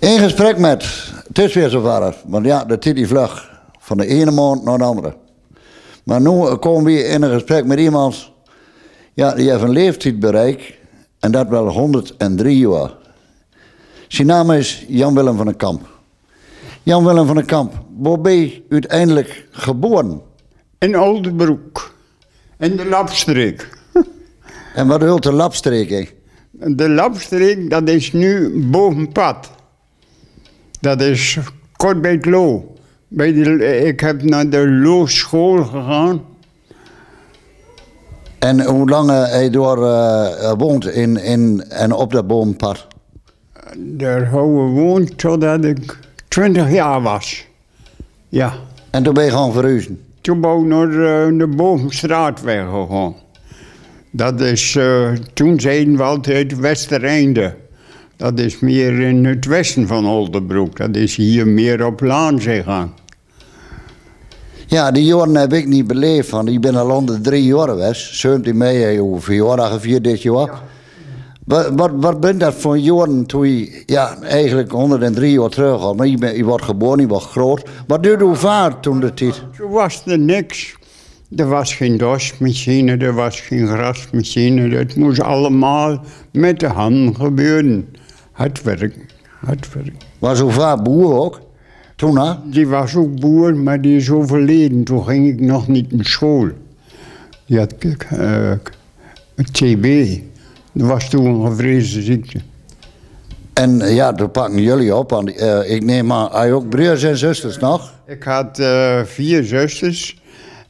In gesprek met, het is weer zover, want ja, de tijd die vlug van de ene maand naar de andere. Maar nu komen we in een gesprek met iemand, ja, die heeft een leeftijd bereikt en dat wel 103 jaar. Zijn naam is Jan-Willem van den Kamp. Jan-Willem van den Kamp, waar ben je uiteindelijk geboren? In Oldenbroek. In de Lapstreek. En wat hult de lapstreek? De Lapstreek, dat is nu bovenpad. Dat is kort bij het Lo. Bij de, ik heb naar de Lo school gegaan. En hoe lang eh, hij door eh, woont in, in, en op dat bomenpad? Daar hebben we gewoond totdat ik 20 jaar was. Ja. En toen ben je gewoon verhuizen. Toen ben ik naar de, de Bovenstraatweg gegaan. Dat is, eh, toen zeiden we altijd Westereinde. Dat is meer in het westen van Oldenbroek. Dat is hier meer op Laan gegaan. Ja, die jaren heb ik niet beleefd, want ik ben al onder drie jaar geweest. 17 mei, hoeveel jaar gevierd dit jaar. Wat, wat, wat bent dat voor jaren toen je, ja, eigenlijk 103 jaar terug al, maar je, bent, je wordt geboren, je wordt groot. Wat deed je vaart toen de tijd? Toen was er niks. Er was geen dasmachine, er was geen grasmachine. Het moest allemaal met de hand gebeuren. Het werk, het werk. Was uw vader boer ook? Toen hè? Die was ook boer, maar die is overleden. Toen ging ik nog niet naar school. Die had eh, TB. Dat was toen een gevreesde ziekte. En eh, ja, toen pakken jullie op. Want, eh, ik neem aan, hij ook broers en zusters nog? Ik had vier zusters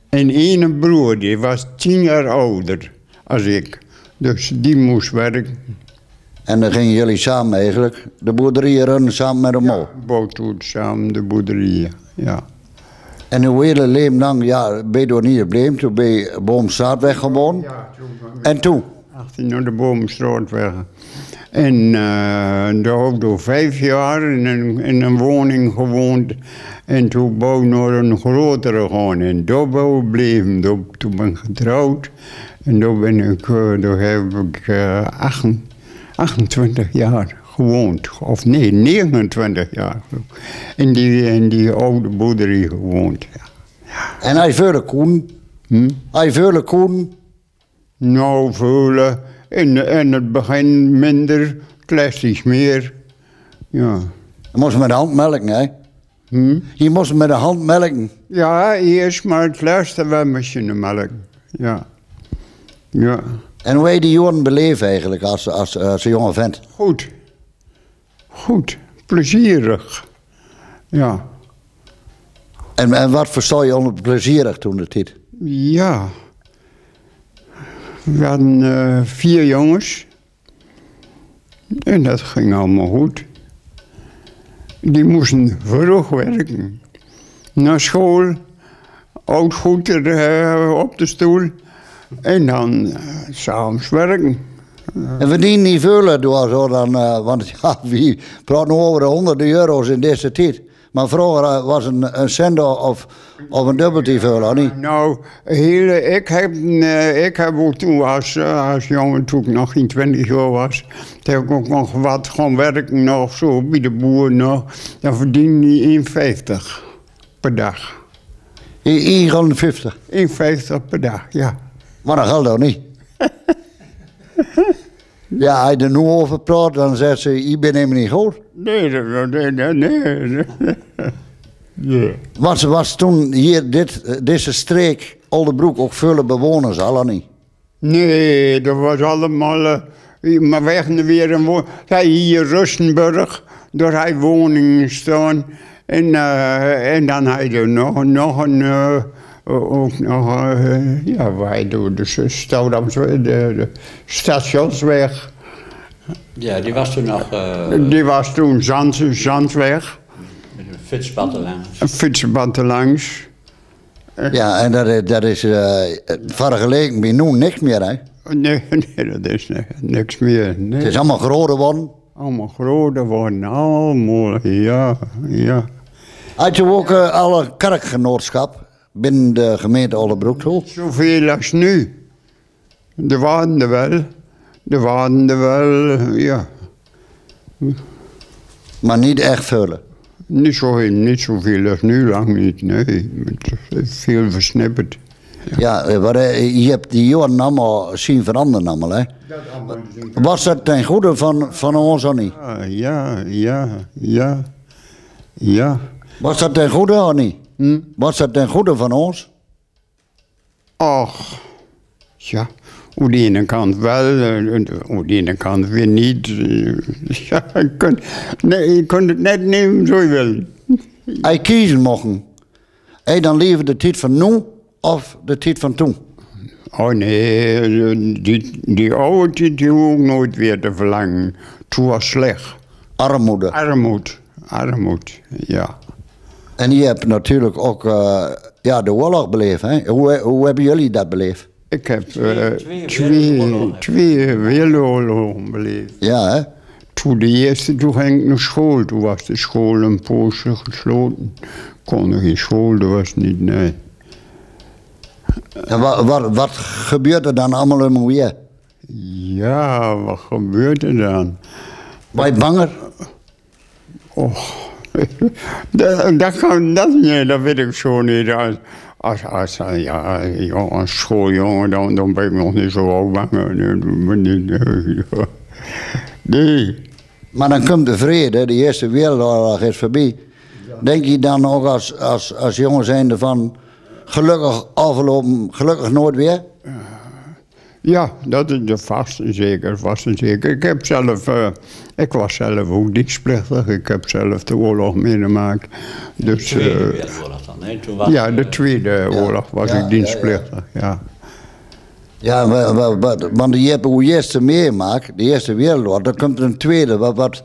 en één broer, die was tien jaar ouder als ik. Dus die moest werken. En dan gingen jullie samen eigenlijk de boerderij runnen samen met hem. Bouwt toen samen de boerderijen, ja. En uw hele leven lang, ja, ben je door niet gebleven. Toen ben je Boomstraatweg gewoond. En toen? 18 naar de Boomstraatweg. En eh daar heb ik door vijf jaar in een, in een woning gewoond. En toen ik naar een grotere gegaan. En daar ben ik gebleven. Daar- Toen ben ik getrouwd. En daar, ben ik, eh, daar heb ik eh, acht- 28 jaar gewoond. Of nee, 29 jaar. In die, in die oude boerderij gewoond. Ja. En hij vele koen. Hm? Hij vele koen. Nou, voelen. In, in het begin minder, iets meer. Ja. Je moest met de hand melken, hè? Hm? Je moest met de hand melken. Ja, eerst, maar het laatste wel machine melk. Ja. Ja. En hoe heb je die jaren beleefd eigenlijk als, als, als een jonge vent? Goed. Goed. Plezierig. Ja. En, en wat versta je onder plezierig toen de tijd? Ja. We hadden eh, vier jongens. En dat ging allemaal goed. Die moesten vroeg werken. Naar school, oud goed er, eh, op de stoel. En dan uh, s'avonds werken. En verdien niet veel door zo dan, eh, want ja, wie praat nu over de honderden euro's in deze tijd. Maar vroeger eh, was een, een cent of, of een dubbeltje veel, niet? Nou, hele, ik, heb, ik heb ook toen als, als jongen, toen ik nog geen 20 jaar was, toen heb ik ook nog wat gaan werken nog zo bij de boer nog. Dan verdien je 1,50 per dag. 1,50. 1,50 per dag, ja. Maar dat geldt ook niet. ja, hij er nu over praat, dan zegt ze, ik ben helemaal niet goed. Nee, nee, nee, nee, nee. Was, was toen hier dit, deze streek, Oldenbroek, ook veel bewoners, al niet? Nee, dat was allemaal. eh, maar weg en weer een woning. Hij hier Rustenburg, door hij woningen staan. En, eh, en dan had je nog, nog een. eh, ook nog, eh, ja, wij doen de Stoudamsweg, de, de Stationsweg. Ja, die was toen nog eh Die was toen Zand, Zandweg, met een fietspad erlangs. een erlangs. Ja, en dat, is- dat is uh, vergeleken met nu niks meer, hè? Nee, nee, dat is ni- niks meer. Nee. Het is allemaal groter geworden. Allemaal groter worden, allemaal, ja, ja. Had je ook eh, alle kerkgenootschap binnen de gemeente Oldenbroek toe? Zoveel als nu. Er waren er wel. Er waren er wel, ja. Maar niet echt vullen. Niet zo, niet zoveel als nu lang niet, nee. Het is veel versnipperd. Ja, eh, eh, je hebt die jaren allemaal zien veranderen allemaal, hè. Was dat ten goede van, van ons of niet? Ja, ja, ja, ja. Ja. Was dat ten goede of niet? Hm? Was dat ten goede van ons? Och, ja. Aan de ene kant wel, eh, aan de ene kant weer niet. Eh, Ja, je kunt, nee, je kunt het net nemen zo je wil. Hij kiezen mogen. Hij dan liever de tijd van nu of de tijd van toen? Oh nee, die, die oude tijd die nooit weer te verlangen. Toen was slecht. Armoede. Armoed, armoed, ja. En je hebt natuurlijk ook eh, ja, de oorlog beleefd. Hè? Hoe, hoe hebben jullie dat beleefd? Ik heb Twee- eh, twee twee, wereldoorlogen. twee wereldoorlogen beleefd. Ja, hè? Toen de eerste, toen ging ik naar school. Toen was de school een poosje gesloten. Kon er geen school, dat was niet, nee. En wat, wat, wat gebeurt er dan allemaal om weer? Ja, wat gebeurt er dan? Wij banger? Och, dat, kan, dat, nee, dat weet ik zo niet. Als, als, als, eh, ja, jongen, schooljongen, dan, dan ben ik nog niet zo bang. Nee, ja. Nee. Maar dan komt de vrede, de Eerste Wereldoorlog is voorbij. Denk je dan ook als, als, als jongen zijnde van gelukkig afgelopen, gelukkig nooit weer? Ja, dat is de vast en zeker, vast en zeker. Ik heb zelf, eh, ik was zelf ook dienstplichtig. Ik heb zelf de oorlog meegemaakt. Dus, Tweede eh, Wereldoorlog dan, hè? Toen was ja, de eh, Tweede Oorlog was ja, ik dienstplichtig, ja. Ja, wa- wa- wa- want je hebt hoe eerste meemaakt, de Eerste Wereldoorlog, dan komt er een tweede. Wat, wat,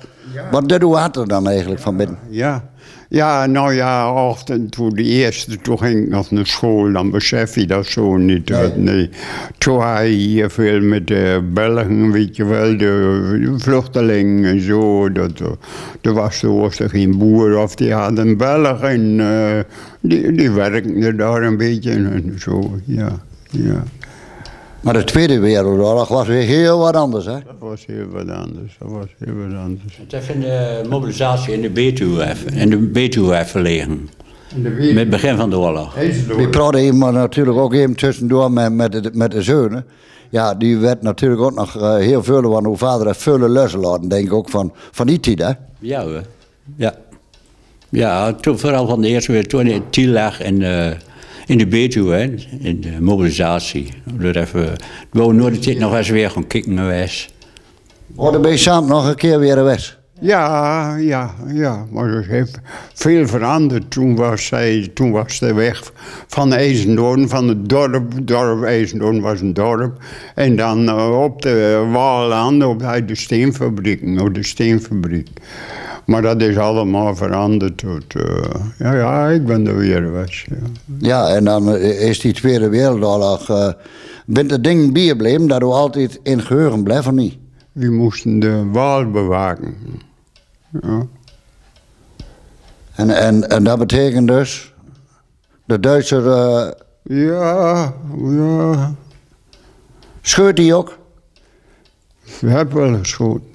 wat er dan eigenlijk van binnen? Ja, ja nou ja, ochtend, toen de eerste, toen ging ik nog naar school, dan besef je dat zo niet. Nee. Toen had je hier veel met de Belgen, weet je wel, de vluchtelingen en zo. Dat, er was er was er geen boer of die had een Belg en eh, die, die werkte daar een beetje en zo, ja. ja. Maar de Tweede Wereldoorlog was weer heel wat anders, hè? Dat was heel wat anders, dat was heel wat anders. Het heeft in de mobilisatie in de Betuwe, in de Betuwe verlegen. Met het begin van de oorlog. We praten hier maar natuurlijk ook even tussendoor met, met, de, met de zonen. Ja, die werd natuurlijk ook nog eh, heel veel, want hoe vader heeft veel lussen laten, denk ik ook van, van die tijd, hè? Ja hoor. Ja. Ja, toen, vooral van de eerste weer, toen in het Tiel lag in de, in de Betuwe, hè, in de mobilisatie. Dat even, we wouden nooit nog eens weer gaan kijken geweest. Oh, dan ben je samen nog een keer weer weg. Ja, ja, ja, maar er heeft veel veranderd. Toen was, zij, toen was de weg van IJzendoorn, van het dorp, dorp IJzendoorn was een dorp. En dan eh, op de Waaland, op uit de steenfabriek, op de steenfabriek. Maar dat is allemaal veranderd. Tot, eh, ja, ja, ik ben er weer. Ja. Ja, en dan eh, is die Tweede Wereldoorlog, eh bent het ding bijgebleven dat u altijd in geheugen blijft of niet? We moesten de Waal bewaken. Ja. En, en, en dat betekent dus, de Duitser eh ja, ja, scheurt die ook? Ik heb wel geschoten.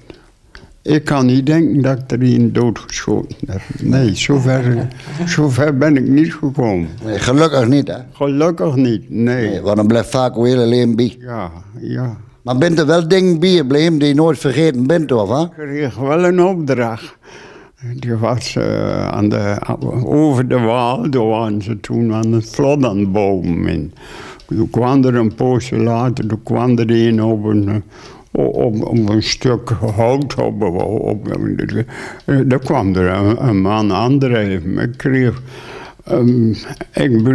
Ik kan niet denken dat ik er een doodgeschoten heb. Nee, zover, zover ben ik niet gekomen. Nee, gelukkig niet, hè? Gelukkig niet, nee. Nee, want dan blijft vaak hele leven bij. Ja, ja. Maar bent er wel dingen bijgebleven die je nooit vergeten bent, of hè? Ik kreeg wel een opdracht. Die was eh, aan de, over de Waal, daar waren ze toen aan het vlot aan het bouwen. En toen kwam er een poosje later, toen kwam er een op een, eh, op, op een stuk hout. Op, op, op, eh, daar kwam er een, een man aandrijven. Ik kreeg, ehm,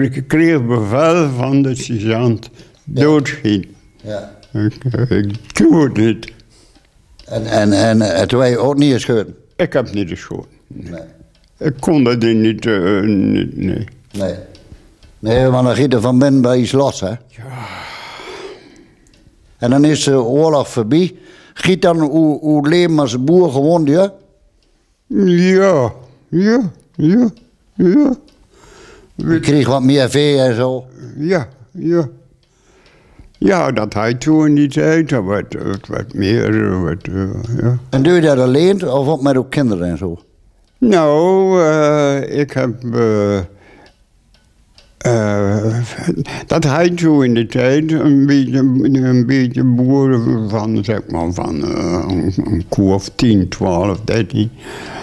ik kreeg bevel van de sergeant, doodschiet. Ja. Ik, ik doe het niet. En, en, en toen heb je ook niet geschoten? Ik heb niet geschoten. Nee. Ik kon dat niet, eh, niet nee. Nee. Nee, want dan giet er van binnen bij iets los, hè? Ja. En dan is de oorlog voorbij. Giet dan uw, uw leven als boer gewoon, ja? Ja, ja, ja, ja. Je kreeg wat meer vee en zo. Ja, ja. Ja, dat hij toen niet werd, het werd meer, wat, eh, ja. En doe je dat alleen of ook met uw kinderen en zo? Nou, eh, ik heb. eh, eh, dat hij toen in de tijd een beetje, een beetje boeren van, zeg maar, van eh, een, een koe of 10, 12, 13.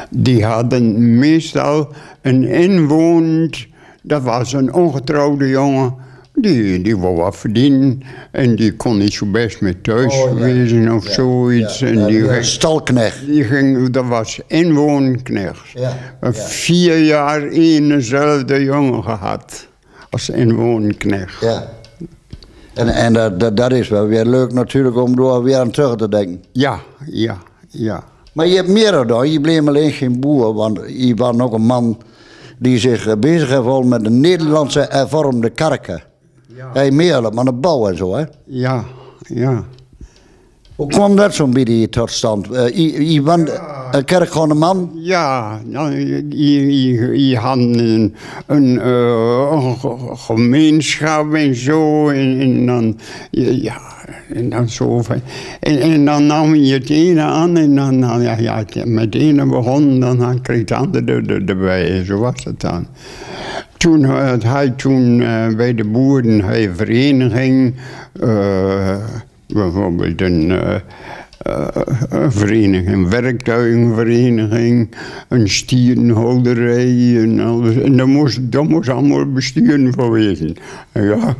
Die hadden meestal een inwonend, dat was een ongetrouwde jongen. Die, die wou wat verdienen en die kon niet zo best met thuis Oh, ja. wezen of zoiets. Ja, en die, ging- stalknecht. die ging, dat was inwoonknecht. Vier jaar één dezelfde jongen gehad als inwoonknecht. Ja. En, en dat, dat, dat is wel weer leuk natuurlijk om door weer aan terug te denken. Ja, ja, ja. Maar je hebt meer dan, je bleef alleen geen boer, want je was ook een man die zich eh, bezig heeft gehouden met de Nederlandse hervormde kerken. Ja. Hij meer maar de bouw en zo, hè? Ja, ja. Hoe kwam dat zo'n beetje tot stand? Eh, je, je bent een man? Ja, nou, je, had een, een, eh, een ge- gemeenschap en zo. En, en dan, ja, en dan zo. En, en dan nam je het ene aan en dan, dan ja, ja, met het ene begon, dan kreeg het andere er- er- erbij. Zo was het dan. Toen had hij toen eh, bij de boeren hij eh, bijvoorbeeld een, eh, eh, een vereniging, een werktuigenvereniging, een stierenhouderij en alles. En daar moest, daar moest allemaal besturen voor wezen. En ja,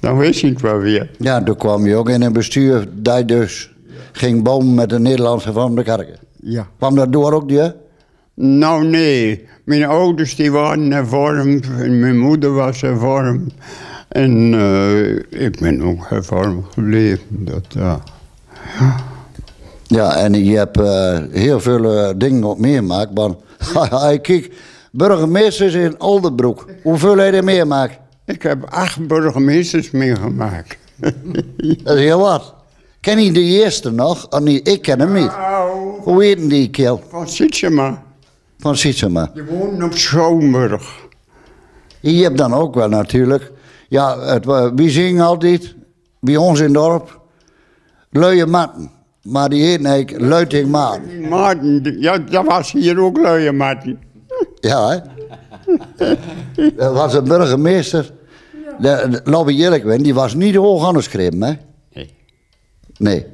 dan wist je het wel weer. Ja, toen kwam je ook in een bestuur dat je dus ging bouwen met de Nederlandse hervormde kerken. Ja. Kwam dat door ook, die? Nou nee, mijn ouders die waren hervormd en mijn moeder was hervormd. En eh, ik ben ook hervormd gebleven. Dat, ja. Ja, en je hebt eh, heel veel eh, dingen op meemaakt. Want, kijk, burgemeesters in Oldenbroek. Hoeveel heb je er meemaakt? Ik heb acht burgemeesters meegemaakt. Dat is heel wat. Ken je de eerste nog? Oh, nee, ik ken hem niet. Nou, Hoe heet die keel? van Sietsema. Van Sietsema. Die woont op Schoonburg. Je hebt dan ook wel natuurlijk. Ja, het, wa- wie zingen altijd bij ons in het dorp? Luie Matten. Maar die heet eigenlijk Luiting. Maarten, die- ja, dat was hier ook luie Maarten. Ja, hè? Dat was een burgemeester. De, de, zijn, die was niet hoog aangeschreven, hè? Nee. Nee.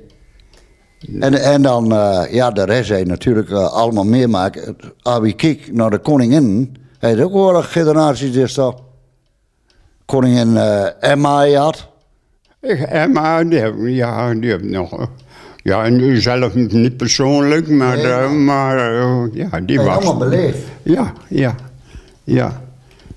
En, en dan, eh, ja, de rest hij natuurlijk eh, allemaal meemaken. Als je kijkt naar de koningin, hij heeft ook wel een generatie is dat. Koningin eh, Emma had. Ik, Emma, die heb, ja, die heb nog... Ja, nu zelf niet persoonlijk, maar, Nee, eh, maar eh, ja, die was... allemaal beleefd. Ja, ja, ja.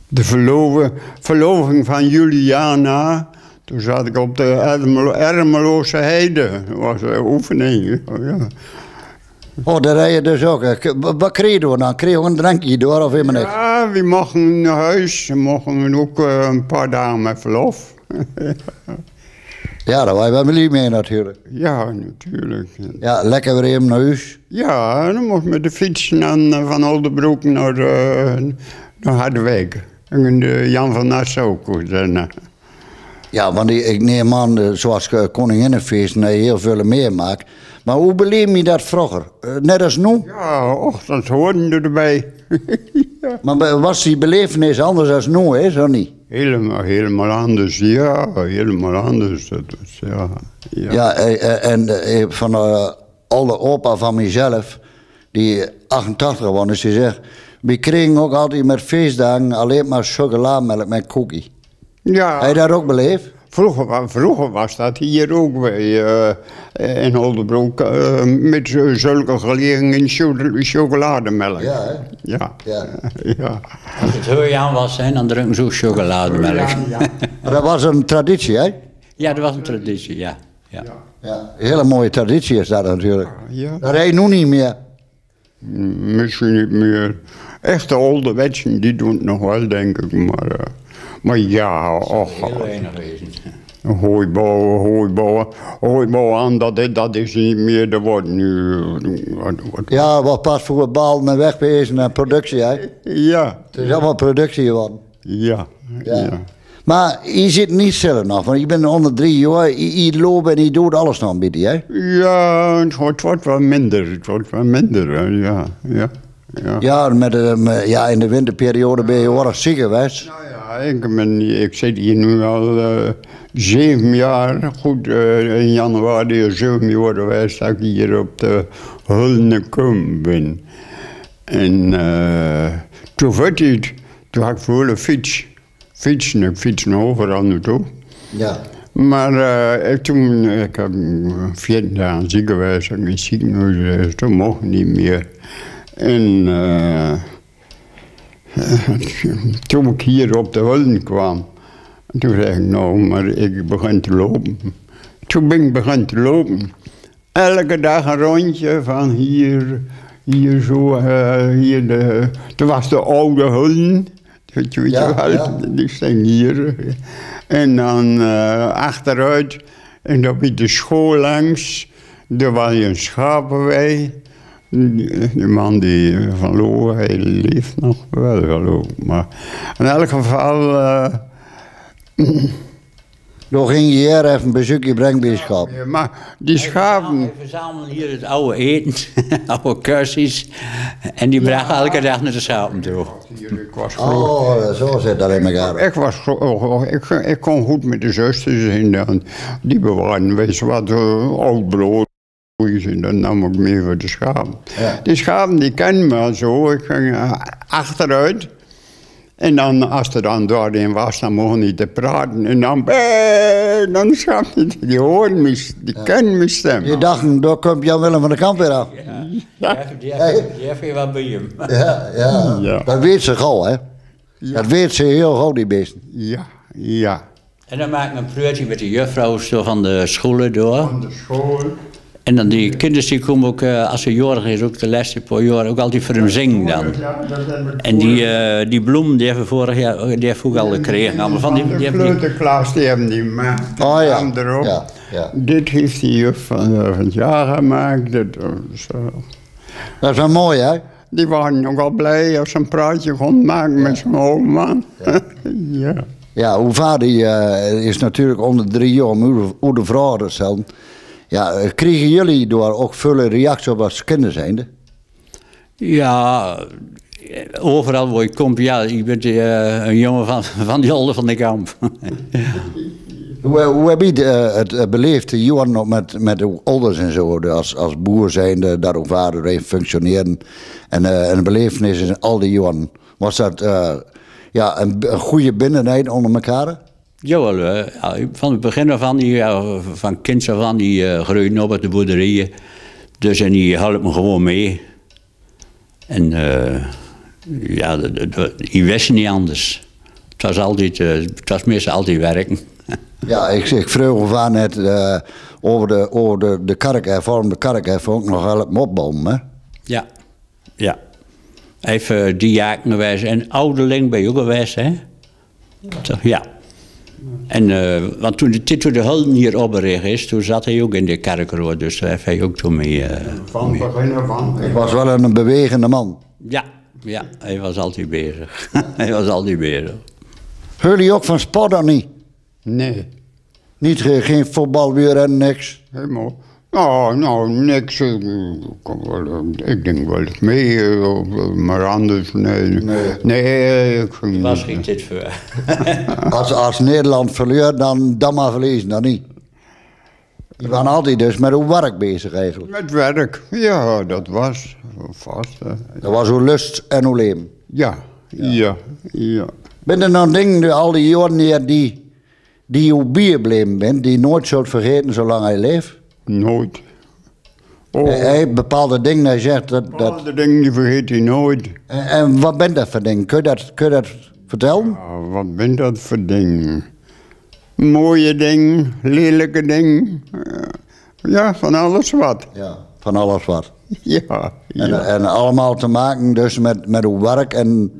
De verloven, verloving van Juliana, toen zat ik op de Ermelo- Ermeloze Heide. Dat was een oefening. Ja. Oh, daar rij je dus ook. eh, Wat kregen we dan? Kregen we een drankje door of helemaal niks? ja, we mochten naar huis. We mochten ook eh, een paar dagen met verlof. Ja, daar waren we wel mee natuurlijk. ja, natuurlijk. Ja, lekker weer even naar huis. Ja, dan mocht met de fiets dan, eh, van Oldenbroek naar, naar Harderwijk. En de Jan van Nassau daarna. Ja, want ik, neem aan, zoals Koninginnenfeest, nee, heel veel meemaakt. Maar hoe beleef je dat vroeger? Eh, Net als nu? Ja, och, dat hoorden erbij. ja. Maar was die belevenis anders als nu, is of niet? Helemaal, helemaal anders, ja, helemaal anders. Dat was, ja, ja. Ja, eh, eh, en van oude opa van mezelf, die 88 geworden is, die zegt... We kregen ook altijd met feestdagen alleen maar chocolademelk met cookie. Ja, Heb je dat ook beleefd? Vroeger, vroeger was dat hier ook bij, eh, in Oldenbroek, eh, met zulke gelegenheden cho- chocolademelk. Ja, hè? Ja, Ja. ja. Als het heel aan was, hè, dan drinken ze ook chocolademelk. Maar dat was een traditie, hè? Ja, dat was een traditie, ja. ja. Ja, een hele mooie traditie is dat natuurlijk. Ja. Dat rijdt nu niet meer. Mm, Misschien niet meer. Echte ouderwetsen, die doen het nog wel, denk ik. Maar, eh, maar ja, och, Heel weinig wezen. hooibouwen, hooibouwen, hooibouwen aan, dat, is- dat is niet meer. Er wordt nu... Wat, wat, Ja, wat pas voor bal en wegwezen en productie, hè? ja, Het is allemaal productie geworden. ja, Ja. ja. Maar je zit niet zelf nog, want je bent onder drie jaar. Je, je loopt en je doet alles nog een beetje, hè? Ja, het wordt, wel minder. Het wordt wel minder, hè, ja. ja, Ja. Ja, met, de- ja, in de winterperiode ben je erg ziek geweest. Nou ja, ik, ben, ik zit hier nu al eh, zeven jaar. Goed, eh, in januari zeven jaar geweest dat ik hier op de Hulnekum ben. En eh, toen werd het, toen had ik voor fiets. Fietsen, ik fiets overal naartoe. Ja. Maar eh, ik toen, ik heb veertien dagen ziek geweest en in het ziekenhuis, geweest, toen mocht ik niet meer. En eh, toen ik hier op de Hulden kwam, toen zei ik nou, maar ik begin te lopen. Toen ben ik begin te lopen. Elke dag een rondje van hier, hier zo, eh, hier de, toen was de oude Hulden. Weet je, weet je Ja, wel, ja. die staan hier. En dan eh, achteruit, en dan bij de school langs, daar was een schapenwei. Die, die man die van Loo, hij leeft nog wel geloof ik. Maar in elk geval, eh, Toen ging je hier even een bezoekje brengen bij de ja, maar die schapen, We verzamelen hier het oude eten, oude cursies. En die brachten elke dag naar de schapen toe. hier, ik was groot. Oh, zo zit dat in elkaar. Ik, was, gro- oh, ik, ik kon goed met de zusters en dan, die bewaarden, weet je wat, eh, oud brood. En dan nam ik mee voor de schapen. Ja. Die schapen die kennen me zo. Ik ging eh, achteruit. En dan, als er dan doorheen was, dan mocht niet te praten. En dan, eh, dan schapen die, die horen me, die kennen mijn stem. Je dacht, daar komt Jan Willem van de Kamp weer af. Ja. Die heeft die heeft weer wat bij hem. Ja, ja. Ja. Dat weet ze gauw, hè. Dat weet ze heel gauw, die beesten. Ja, ja. En dan maak ik een pleurtje met de juffrouw zo van de scholen door. Van de school. En dan die kinderen die komen ook, eh, als ze jorig is, ook de laatste paar jaar, ook altijd voor hem zingen dan. Ja, En die, eh, die bloem, die hebben we vorig jaar, die hebben we ook al gekregen. Allemaal van die, die hebben die, kleuterklas, die hebben die gemaakt. Oh ja. erop. Ja, ja. Dit heeft die juf van, eh, van het jaar gemaakt. Dat, zo. Dat is wel mooi, hè. Die waren nogal blij als ze een praatje kon maken met zo'n oude man. Ja. Ja, uw vader eh, is natuurlijk onder drie jaar, maar uw, uw de vrouw hetzelfde. Ja, eh, kregen jullie door ook veel reacties op als kinderen zijnde? ja, overal waar je komt, ja, je bent eh, een jongen van, van die Olde van de Kamp. Hoe, hoe heb je het, eh, het eh, beleefd, Johan, nog met, met uw ouders en zo, de- als, als boer zijnde, dat uw vader even functioneren en eh, een belevenis in al die Johan? Was dat eh, ja, een, een goede binnenheid onder elkaar? Jawel, eh, ja, van het begin af aan, die, van kinds af aan, die uh, groeiden op op de boerderijen. Dus en die helpt me gewoon mee. En eh, ja, de- de- de- die wisten niet anders. Het was, altijd, eh, het was meestal altijd werken. Ja, ik, ik vroeg me van net eh, over de, over de, de kerkhervormde kerkhervorming ook nog helpen opbouwen, hè? ja, ja. Even diaken geweest en ouderling ben je ook geweest, hè? Toch, ja. En, eh, want toen de titel de Hulden hier opgericht is, toen zat hij ook in de kerkrood, dus daar heeft hij ook toen mee. eh, Van begin af aan. Ik was wel een bewegende man. ja, ja, hij was altijd bezig. hij was altijd bezig. Jullie ook van sport dan niet? Nee, Niet ge- geen voetbal, wielrennen, niks? helemaal. Nou, nou, niks. Ik denk wel eens mee, eh, of, maar anders, nee. Nee. Nee, ik Was geen dit voor. Als, als Nederland verliest, dan, dan maar verliezen, dan niet. Je waren altijd dus met uw werk bezig eigenlijk. Met werk, ja, dat was vast. hè. Dat was uw lust en uw leven. Ja, ja, ja. Ben er nou dingen die al die jaren hier die, die uw bijgebleven bent, die je nooit zult vergeten zolang hij leeft? Nooit. Oh, Hij heeft bepaalde dingen, hij zegt dat... dat bepaalde dingen die vergeet hij nooit. en, en wat bent dat voor dingen? Kun je dat, kun je dat vertellen? Ja, wat ben dat voor dingen? Mooie dingen, lelijke dingen. eh, Ja, van alles wat. Ja, van alles wat. Ja, En, ja. en allemaal te maken dus met, met uw werk en,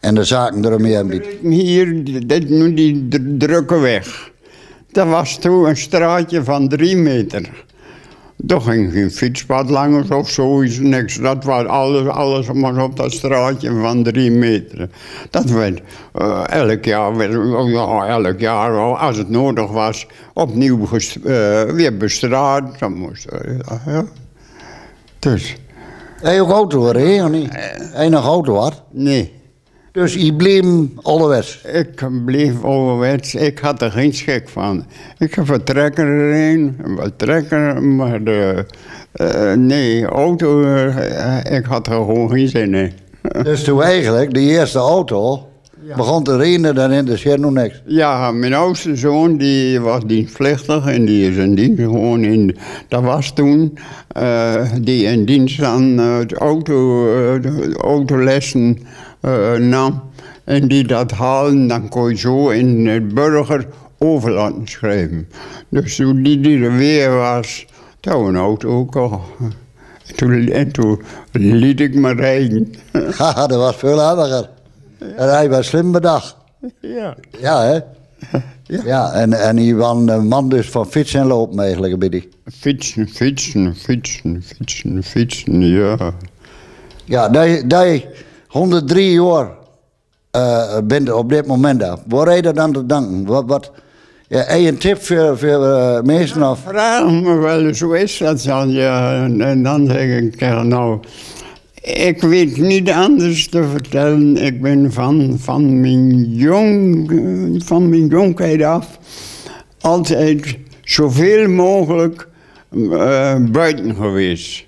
en de zaken eromheen. Hier, dit, nu die dr- drukke weg. Dat was toen een straatje van drie meter. Er ging geen fietspad langs of zoiets, niks. Dat was alles, alles was op dat straatje van drie meter. Dat werd eh, elk jaar, werd, oh ja, elk jaar, oh, als het nodig was, opnieuw eh, weer bestraat. Dat moest, eh, ja. Dus, Heb je ook auto gereden of niet? Heb je nog auto had? Nee. Dus je bleef ouderwets. Ik bleef ouderwets, ik had er geen schik van. Ik heb een trekker erin, een trekker, maar de, eh, nee, auto, eh, ik had er gewoon geen zin in. Dus toen eigenlijk, de eerste auto, begon te regenen, dan interesseerde nog niks. Ja, mijn oudste zoon die was dienstplichtig en die is in dienst gewoon in. Dat was toen eh, die in dienst aan het auto, de autolessen nam. En die dat haalden, dan kon je zo in het burger over laten schrijven. Dus toen die, die er weer was, toen een auto ook al. En toen, en toen liet ik me rijden. Haha, dat was veel handiger. En hij was slim bedacht. ja. Ja, hè? Ja, en, en hij was een man dus van fietsen en lopen eigenlijk beetje. Fietsen, fietsen, fietsen, fietsen, fietsen, ja. Ja, dat je 103 jaar eh, bent op dit moment daar. Waar heb je dat aan te danken? Wat, wat, ja, heb je een tip voor, voor eh, mensen? Of? Vraag me wel hoe is dat dan? Ja, en, dan zeg ik, ja, nou, ik weet niet anders te vertellen. Ik ben van, van, mijn, jong, van mijn jongheid af altijd zoveel mogelijk eh, buiten geweest.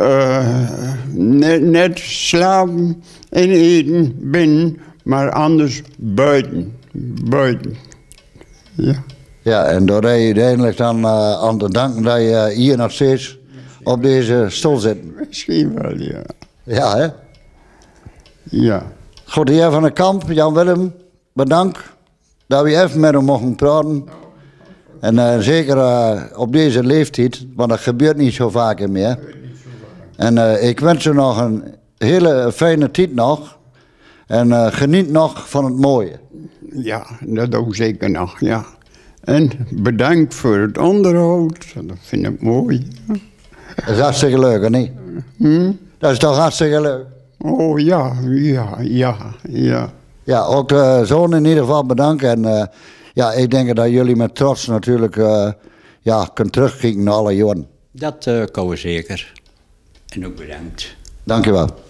Eh, net, net slapen en eten binnen, maar anders buiten. Buiten. Ja. Ja, en daar heb je uiteindelijk dan eh, aan te danken dat je hier nog steeds op deze stoel zit. Misschien wel, ja. Ja, hè? Ja. Goed, de heer Van der Kamp, Jan Willem, bedankt dat we even met hem mochten praten. En eh, zeker op deze leeftijd, want dat gebeurt niet zo vaak meer. En eh, ik wens u nog een hele fijne tijd nog. En eh, geniet nog van het mooie. Ja, dat ook zeker nog, ja. En bedankt voor het onderhoud, dat vind ik mooi. Dat is hartstikke leuk, hè niet? Dat is toch hartstikke leuk? Oh ja, ja, ja, ja. Ja, ook de zoon in ieder geval bedankt. En eh, ja, ik denk dat jullie met trots natuurlijk eh, ja, kunnen terugkijken naar alle jaren. Dat uh, kan we zeker. En ook bedankt. Dank je wel.